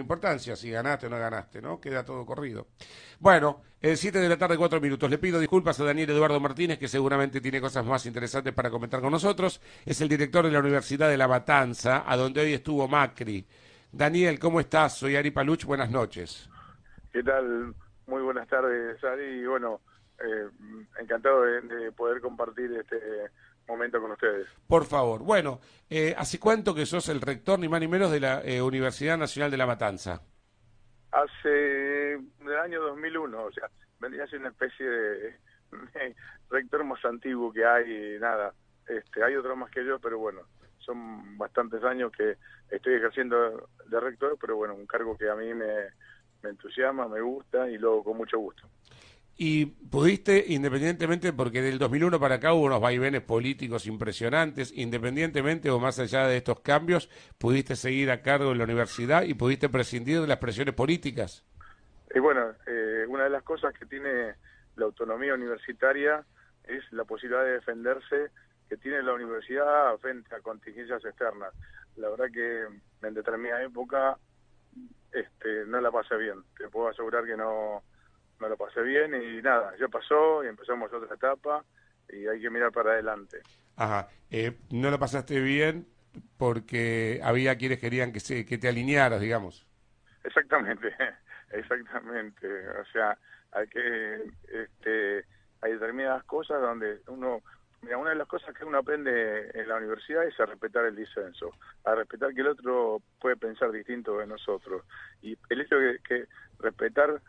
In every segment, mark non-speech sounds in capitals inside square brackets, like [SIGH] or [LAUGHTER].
importancia si ganaste o no ganaste, ¿no? Queda todo corrido. Bueno, el 7 de la tarde, cuatro minutos. Le pido disculpas a Daniel Eduardo Martínez, que seguramente tiene cosas más interesantes para comentar con nosotros. Es el director de la Universidad de La Matanza, a donde hoy estuvo Macri. Daniel, ¿cómo estás? Soy Ari Paluch, buenas noches. ¿Qué tal? Muy buenas tardes, Ari. Y bueno, eh, encantado de poder compartir este momento con ustedes. Por favor. Bueno, eh, ¿hace cuánto que sos el rector, ni más ni menos, de la eh, Universidad Nacional de La Matanza? Hace el año 2001, o sea, vendría a ser una especie de, rector más antiguo que hay, nada. Este, hay otro más que yo, pero bueno, son bastantes años que estoy ejerciendo de rector, pero bueno, un cargo que a mí me, me entusiasma, me gusta y luego con mucho gusto. Y pudiste, independientemente, porque del 2001 para acá hubo unos vaivenes políticos impresionantes, independientemente o más allá de estos cambios, pudiste seguir a cargo en la universidad y pudiste prescindir de las presiones políticas. Y bueno, eh, una de las cosas que tiene la autonomía universitaria es la posibilidad de defenderse que tiene la universidad frente a contingencias externas. La verdad que en determinada época este, no la pasé bien. Te puedo asegurar que no me lo pasé bien y nada, ya pasó y empezamos otra etapa y hay que mirar para adelante. Ajá, eh, no lo pasaste bien porque había quienes querían que, se, que te alinearas, digamos. Exactamente, [LAUGHS] exactamente. O sea, hay que, este, hay determinadas cosas donde uno, mira, una de las cosas que uno aprende en la universidad es a respetar el disenso, a respetar que el otro puede pensar distinto de nosotros. Y el hecho de que respetar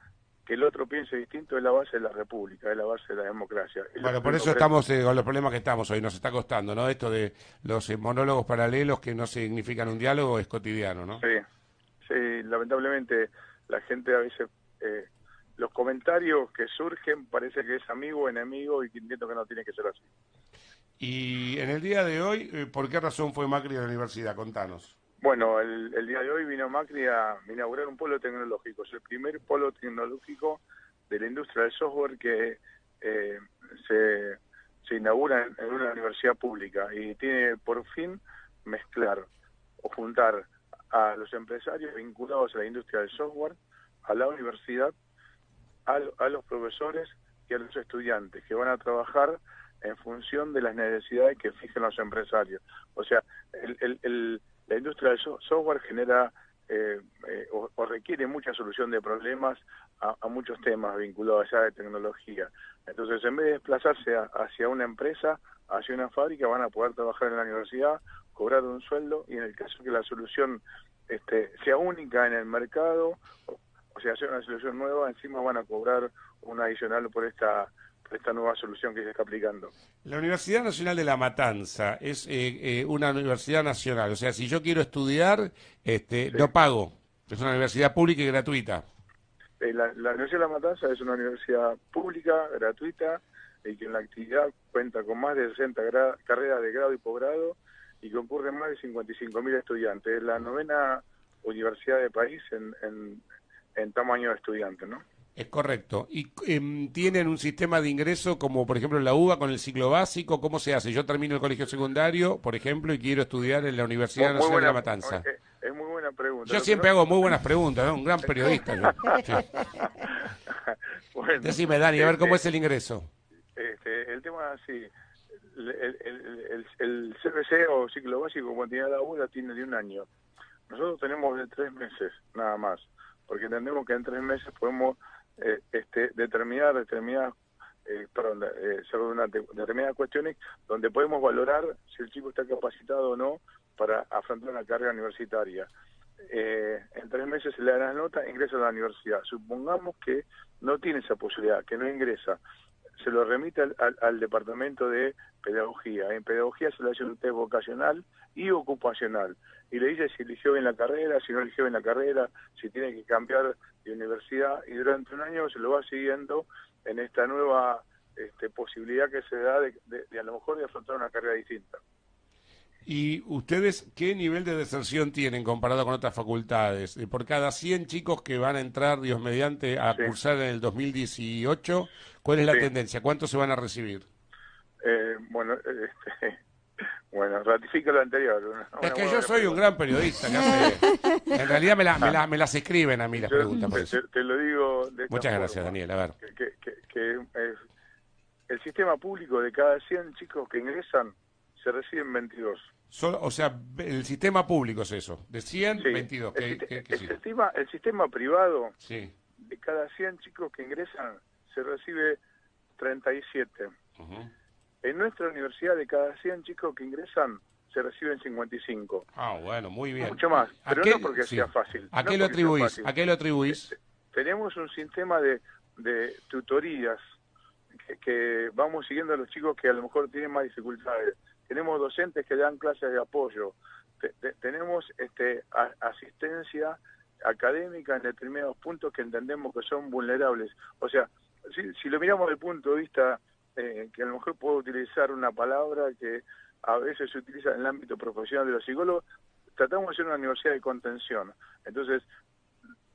que el otro piense distinto es la base de la república, es la base de la democracia. bueno, por eso estamos eh, con los problemas que estamos hoy, nos está costando, ¿no? Esto de los eh, monólogos paralelos que no significan un diálogo es cotidiano, ¿no? Sí, sí, lamentablemente la gente a veces, eh, los comentarios que surgen parece que es amigo o enemigo y entiendo que no tiene que ser así. Y en el día de hoy, ¿por qué razón fue Macri a la universidad? Contanos. Bueno, el, día de hoy vino Macri a inaugurar un polo tecnológico. Es el primer polo tecnológico de la industria del software que eh, se, se, inaugura en, una universidad pública y tiene por fin mezclar o juntar a los empresarios vinculados a la industria del software, a la universidad, a, a los profesores y a los estudiantes que van a trabajar en función de las necesidades que fijen los empresarios. O sea, el, el la industria del software genera eh, eh, o, requiere mucha solución de problemas a, muchos temas vinculados a de tecnología. Entonces, en vez de desplazarse hacia una empresa, hacia una fábrica, van a poder trabajar en la universidad, cobrar un sueldo y en el caso que la solución este, sea única en el mercado, o sea, sea una solución nueva, encima van a cobrar un adicional por esta esta nueva solución que se está aplicando. La Universidad Nacional de La Matanza es eh, eh, una universidad nacional, o sea, si yo quiero estudiar, este, no pago, es una universidad pública y gratuita. Eh, la, Universidad de La Matanza es una universidad pública, gratuita, y que en la actividad cuenta con más de 60 carreras de grado y posgrado y concurren más de 55 mil estudiantes. Es la novena universidad del país en, en, en tamaño de estudiantes, ¿no? Es correcto. ¿Y em, tienen un sistema de ingreso como, por ejemplo, la UBA con el ciclo básico? ¿Cómo se hace? Yo termino el colegio secundario, por ejemplo, y quiero estudiar en la Universidad Nacional de La Matanza. Es, muy buena pregunta. Yo siempre hago muy buenas preguntas, ¿no? Un gran periodista. yo. [LAUGHS] Decime, Dani, a ver cómo es el ingreso. Este, el tema, sí. El, el, el, CBC o ciclo básico, cuando tiene la UBA, tiene de un año. Nosotros tenemos de tres meses, nada más. Porque entendemos que en tres meses podemos eh, este, determinar determinadas eh, perdón, eh, una, determinadas cuestiones donde podemos valorar si el chico está capacitado o no para afrontar una carga universitaria. Eh, en tres meses se le da la nota, ingresa a la universidad. Supongamos que no tiene esa posibilidad, que no ingresa. Se lo remite al, departamento de pedagogía. En pedagogía se le hace un test vocacional y ocupacional. Y le dice si eligió bien la carrera, si no eligió bien la carrera, si tiene que cambiar universidad y durante un año se lo va siguiendo en esta nueva este, posibilidad que se da de, a lo mejor de afrontar una carrera distinta. ¿Y ustedes qué nivel de deserción tienen comparado con otras facultades? Por cada 100 chicos que van a entrar, Dios mediante, a cursar en el 2018, ¿cuál es la tendencia? ¿Cuántos se van a recibir? Eh, bueno, [LAUGHS] este, Bueno, ratifica lo anterior. Una- Es una que buena yo soy un pregunta. gran periodista. que hace- [LAUGHS] En realidad me, la- me, la- me las escriben a mí las Yo preguntas. por te, eso. te- lo digo de esta Muchas gracias, forma, Daniel. A ver. Que, que, que- que, eh, el sistema público de cada 100 chicos que ingresan se reciben 22. Solo, o sea, el sistema público es eso. De 100, Sí. 22. El, ¿Qué, siste- qué- qué el sigue? sistema, el sistema privado Sí. de cada 100 chicos que ingresan se recibe 37. Ujú. En nuestra universidad de cada 100 chicos que ingresan se reciben 55. Ah, bueno, muy bien. Mucho más, ¿A pero qué- no porque sí. sea fácil. ¿A no qué lo atribuís? ¿A qué lo atribuís? Tenemos un sistema de, de tutorías que, que vamos siguiendo a los chicos que a lo mejor tienen más dificultades. Tenemos docentes que dan clases de apoyo. Te- te- tenemos este, a- asistencia académica en determinados puntos que entendemos que son vulnerables. O sea, si, si lo miramos desde el punto de vista eh, que a lo mejor puedo utilizar una palabra que a veces se utiliza en el ámbito profesional de los psicólogos, tratamos de ser una universidad de contención. Entonces,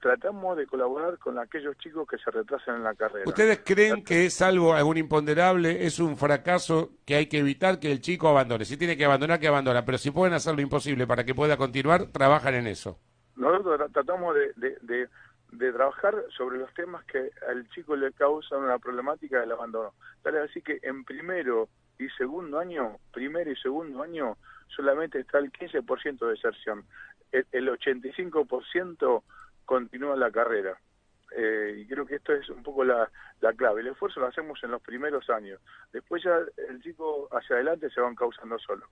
tratamos de colaborar con aquellos chicos que se retrasan en la carrera. ¿Ustedes creen que, salvo algún imponderable, es un fracaso que hay que evitar que el chico abandone? Si tiene que abandonar, que abandona. Pero si pueden hacer lo imposible para que pueda continuar, trabajan en eso. Nosotros tra- tratamos de, de, de- de trabajar sobre los temas que al chico le causan una problemática del abandono. Tal es así que en primero y segundo año, primero y segundo año, solamente está el 15% de deserción. El, el 85% continúa la carrera. Eh, y creo que esto es un poco la, la clave. El esfuerzo lo hacemos en los primeros años. Después ya el chico hacia adelante se van causando solo.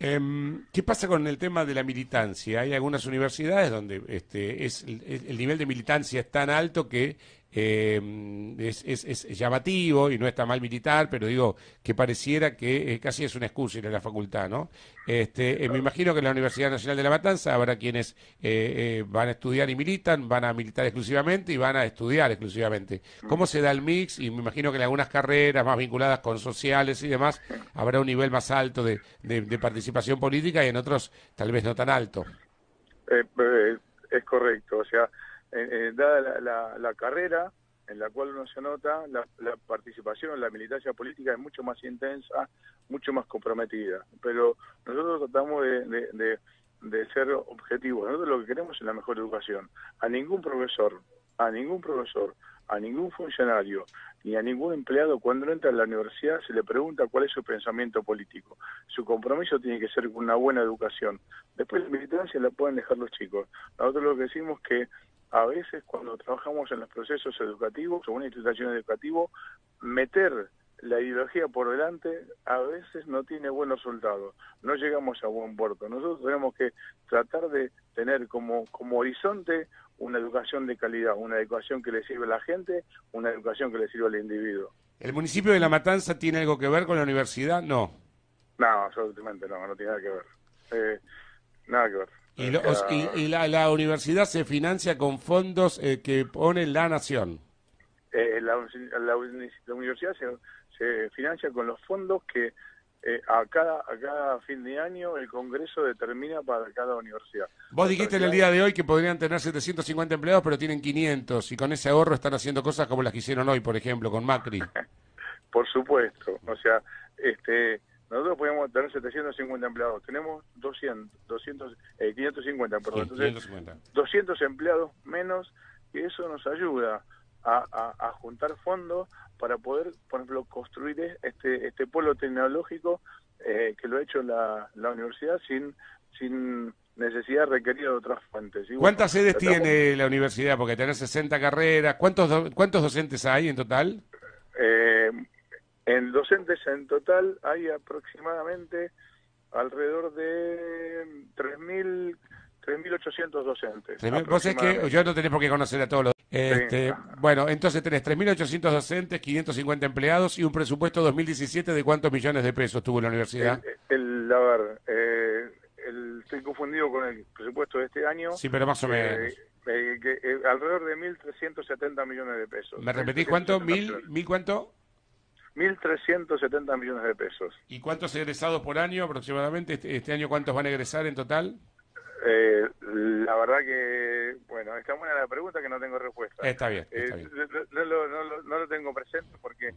Em, ¿Qué pasa con el tema de la militancia? Hay algunas universidades donde este, es, el, el nivel de militancia es tan alto que eh, es, es- es llamativo y no está mal militar, pero digo que pareciera que eh, casi es una excusa ir a la facultad, ¿no? Este, eh, me imagino que en la Universidad Nacional de La Matanza habrá quienes eh, van a estudiar y militan, van a militar exclusivamente y van a estudiar exclusivamente. ¿Cómo se da el mix? Y me imagino que en algunas carreras más vinculadas con sociales y demás habrá un nivel más alto de, de- participación política y en otros tal vez no tan alto. Es correcto, o sea, eh, eh, dada la, la- la carrera en la cual uno se anota, la, la participación, la militancia política es mucho más intensa, mucho más comprometida. Pero nosotros tratamos de, de- de- ser objetivos. Nosotros lo que queremos es la mejor educación. A ningún profesor, a ningún profesor, a ningún funcionario, ni a ningún empleado cuando entra a la universidad se le pregunta cuál es su pensamiento político. Su compromiso tiene que ser con una buena educación. Después la militancia la pueden dejar los chicos. Nosotros lo que decimos que a veces cuando trabajamos en los procesos educativos o una institución educativa, meter la ideología por delante a veces no tiene buenos resultados. No llegamos a buen puerto. Nosotros tenemos que tratar de tener como, como horizonte una educación de calidad, una educación que le sirve a la gente, una educación que le sirve al individuo. ¿El municipio de La Matanza tiene algo que ver con la universidad? No. No, absolutamente no, no tiene nada que ver. Eh, nada que ver. Y, lo- y- y la, la universidad se financia con fondos eh, que pone la nación. eh, la, la uni- la universidad se, se financia con los fondos que eh, a cada a cada fin de año el Congreso determina para cada universidad. Vos dijiste en el día de hoy que podrían tener 750 empleados, pero tienen 500 y con ese ahorro están haciendo cosas como las que hicieron hoy, por ejemplo, con Macri. [LAUGHS] Por supuesto, o sea, este nosotros podemos tener 750 empleados, tenemos 200, 200 eh, 550, perdón, Sí, entonces 550. 200 empleados menos y eso nos ayuda a, a- a juntar fondos para poder, por ejemplo, construir es- este este polo tecnológico eh, que lo ha hecho la, la universidad sin sin necesidad requerida de otras fuentes. Y bueno, ¿Cuántas sedes tratamos- tiene la universidad? Porque tener 60 carreras. ¿Cuántos, do- ¿Cuántos docentes hay en total? Eh, en docentes en total hay aproximadamente alrededor de 3.000 3.800 docentes. Vos es que yo no tenés por qué conocer a todos los... Este, Bueno, entonces tenés 3.800 docentes, 550 empleados y un presupuesto 2017 de cuántos millones de pesos tuvo la universidad. El, el- a ver, eh, el- estoy confundido con el presupuesto de este año. Sí, pero más o eh, menos. eh, eh, alrededor de 1.370 millones de pesos. ¿Me repetís cuánto? 1.370 ¿Mil? ¿Mil cuánto? 1.370 millones de pesos. ¿Y cuántos egresados por año aproximadamente? Este, este año cuántos van a egresar en total? Eh, la verdad que, bueno, está buena la pregunta que no tengo respuesta. Está bien, Eh, está bien. no, no lo, no lo- no lo tengo presente porque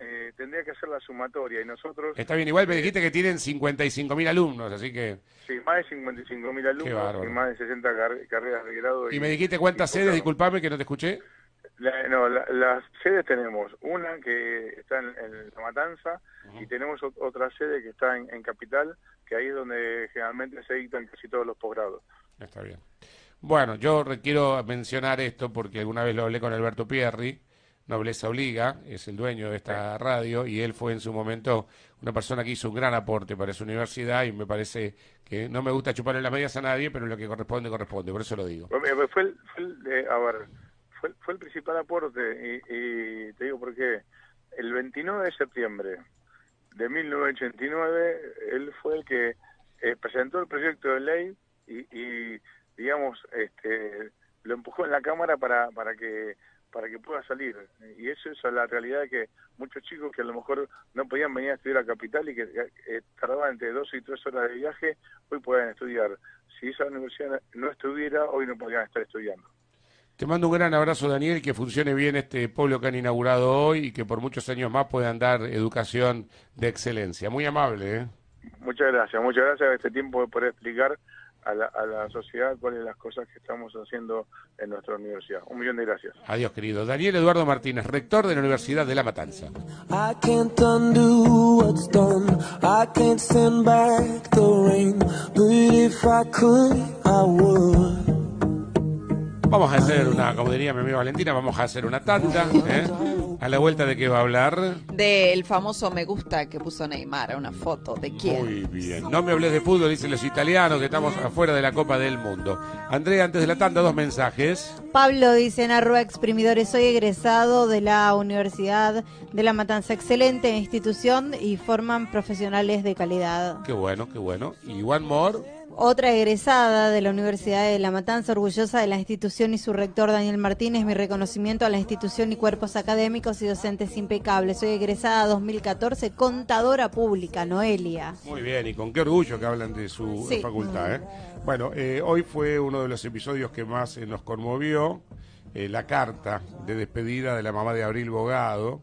eh, tendría que hacer la sumatoria y nosotros... Está bien, igual me dijiste que tienen 55 mil alumnos, así que... Sí, más de 55 mil alumnos y más de 60 carreras de grado. ¿Y, me dijiste cuántas sedes? Disculpame que no te escuché. No, las sedes tenemos una que está en, La Matanza y tenemos otra sede que está en, Capital, que ahí es donde generalmente se dictan casi todos los posgrados. Está bien. Bueno, yo quiero mencionar esto porque alguna vez lo hablé con Alberto Pierri, Nobleza Obliga, es el dueño de esta radio y él fue en su momento una persona que hizo un gran aporte para su universidad y me parece que no me gusta chuparle las medias a nadie, pero lo que corresponde, corresponde, por eso lo digo. Fue el, fue a ver, fue, el principal aporte y, te digo por qué. El 29 de septiembre de 1989, él fue el que eh, presentó el proyecto de ley y digamos, este, lo empujó en la cámara para, para que para que pueda salir. Y eso es la realidad que muchos chicos que a lo mejor no podían venir a estudiar a Capital y que eh, tardaban entre dos y tres horas de viaje, hoy pueden estudiar. Si esa universidad no estuviera, hoy no podrían estar estudiando. Te mando un gran abrazo, Daniel, que funcione bien este pueblo que han inaugurado hoy y que por muchos años más puedan dar educación de excelencia. Muy amable. ¿eh? Muchas gracias, muchas gracias a este tiempo de poder explicar a la, a la sociedad cuáles son las cosas que estamos haciendo en nuestra universidad. Un millón de gracias. Adiós, querido. Daniel Eduardo Martínez, rector de la Universidad de La Matanza. Vamos a hacer una, como diría mi amiga Valentina, vamos a hacer una tanda. ¿eh? A la vuelta de qué va a hablar. Del famoso me gusta que puso Neymar, una foto. ¿De quién? Muy bien. No me hables de fútbol, dicen los italianos, que estamos afuera de la Copa del Mundo. Andrea, antes de la tanda, dos mensajes. Pablo dice en arroba exprimidores, soy egresado de la Universidad de La Matanza. Excelente institución y forman profesionales de calidad. Qué bueno, qué bueno. Y one more. Otra egresada de la Universidad de La Matanza, orgullosa de la institución y su rector Daniel Martínez, mi reconocimiento a la institución y cuerpos académicos y docentes impecables. Soy egresada 2014, contadora pública, Noelia. Muy bien, y con qué orgullo que hablan de su facultad. ¿eh? Bueno, eh, hoy fue uno de los episodios que más eh, nos conmovió, la carta de despedida de la mamá de Abril Bogado.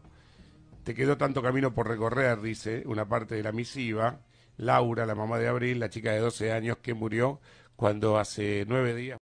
Te quedó tanto camino por recorrer, dice una parte de la misiva Laura, la mamá de Abril, la chica de 12 años que murió cuando hace nueve días...